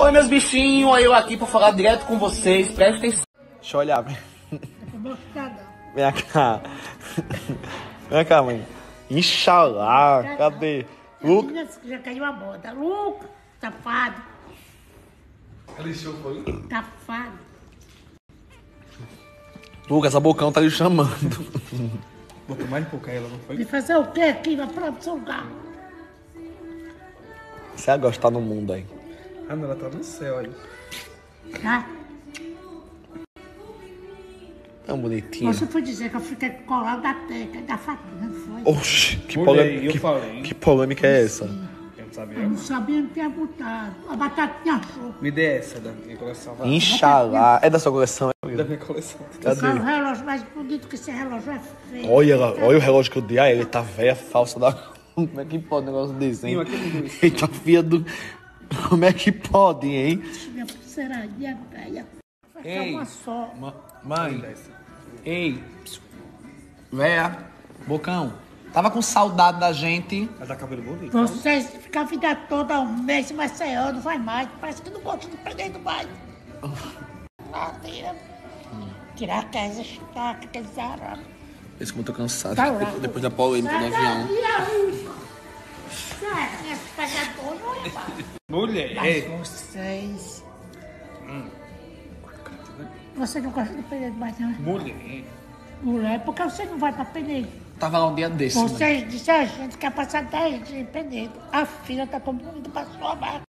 Oi, meus bichinhos, eu aqui pra falar direto com vocês. Presta atenção. Deixa eu olhar. Vem cá. Vem cá, mãe. Inxalá. Cadê? Luca. Lucas já caiu a moda. Lucas, safado. Safado. Lucas, a bocão tá lhe chamando. Botou mais um pouco a ela, não foi? De fazer o quê aqui na produção lugar? Você vai gostar no mundo aí. Ah, não, ela tá no céu aí. Tá? Tão bonitinho. Você foi dizer que eu fiquei colado da teca, da farinha, não foi? Oxi, que, Mulher, polêmica, eu que, falei. que polêmica é essa? Eu não sabia. Eu não sabia onde tinha botado. A batatinha show. Me dê essa da minha coleção. vai. Inxalá. É da sua coleção? Da minha coleção. Eu quero o Cadê? relógio mais bonito que esse relógio é feio. Olha, ela- olha o relógio que eu dei a ele. Tá velha, falsa da... Como é que pode um negócio desse, hein? Sim, aquele dois. Eita, filha do... Como é que pode, hein? Ei. uma só. Ma- Mãe, ei, véia, bocão, tava com saudade da gente. Ela tá cabelo bonito. Vocês ficam a vida toda um mês em Maceió, não vai mais. Parece que não gosta de perder do mais. Ah, tira. Tirar aquelas estacas, aqueles arames. Esse como eu tô cansado, Tá depois, depois da polêmica do avião. Sério, esse pegador não é mais. Mulher, Mas é. vocês... Você não gosta de Penedo mais, não? Mulher. Mulher, por que você não vai pra Penedo? Tava lá um dia desse. Vocês disseram a gente quer passar 10 dias em Penedo. A filha tá todo mundo pra sua marca.